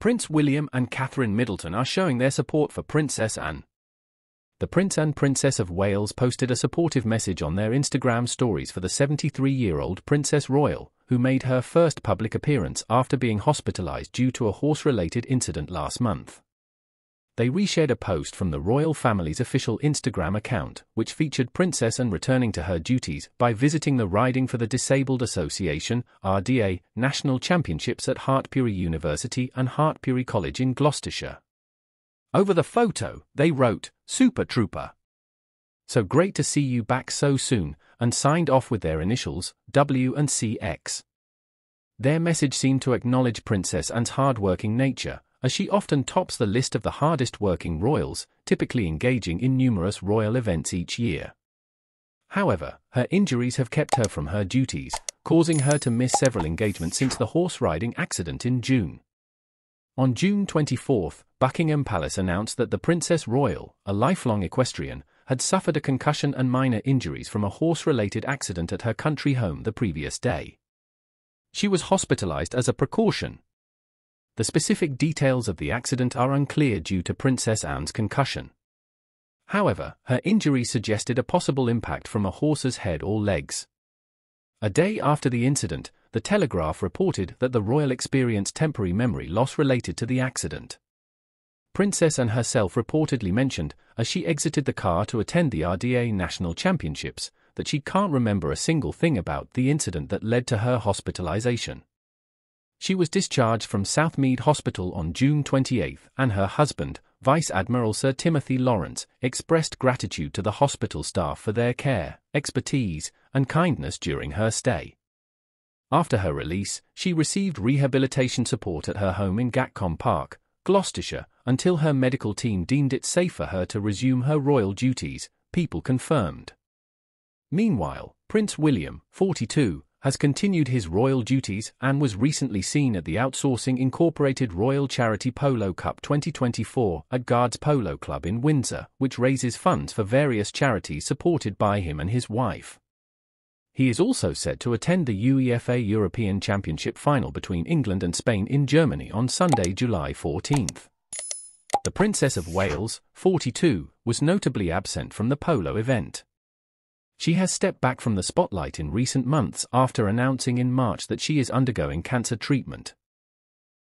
Prince William and Catherine Middleton are showing their support for Princess Anne. The Prince and Princess of Wales posted a supportive message on their Instagram stories for the 73 year old Princess Royal, who made her first public appearance after being hospitalized due to a horse related incident last month they reshared a post from the royal family's official Instagram account, which featured Princess Anne returning to her duties by visiting the Riding for the Disabled Association RDA National Championships at Hartpury University and Hartpury College in Gloucestershire. Over the photo, they wrote, Super Trooper. So great to see you back so soon, and signed off with their initials, W and CX. Their message seemed to acknowledge Princess Anne's hard-working nature, as she often tops the list of the hardest working royals, typically engaging in numerous royal events each year. However, her injuries have kept her from her duties, causing her to miss several engagements since the horse riding accident in June. On June 24, Buckingham Palace announced that the Princess Royal, a lifelong equestrian, had suffered a concussion and minor injuries from a horse-related accident at her country home the previous day. She was hospitalized as a precaution, the specific details of the accident are unclear due to Princess Anne's concussion. However, her injury suggested a possible impact from a horse's head or legs. A day after the incident, the Telegraph reported that the royal experienced temporary memory loss related to the accident. Princess Anne herself reportedly mentioned, as she exited the car to attend the RDA National Championships, that she can't remember a single thing about the incident that led to her hospitalization. She was discharged from Southmead Hospital on June 28 and her husband, Vice Admiral Sir Timothy Lawrence, expressed gratitude to the hospital staff for their care, expertise, and kindness during her stay. After her release, she received rehabilitation support at her home in Gatcombe Park, Gloucestershire, until her medical team deemed it safe for her to resume her royal duties, people confirmed. Meanwhile, Prince William, 42, has continued his royal duties and was recently seen at the Outsourcing Incorporated Royal Charity Polo Cup 2024 at Guards Polo Club in Windsor, which raises funds for various charities supported by him and his wife. He is also said to attend the UEFA European Championship final between England and Spain in Germany on Sunday, July 14th. The Princess of Wales, 42, was notably absent from the polo event. She has stepped back from the spotlight in recent months after announcing in March that she is undergoing cancer treatment.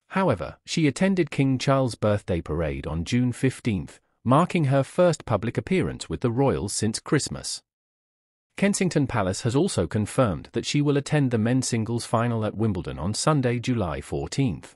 However, she attended King Charles' birthday parade on June 15, marking her first public appearance with the royals since Christmas. Kensington Palace has also confirmed that she will attend the men's singles final at Wimbledon on Sunday, July 14th.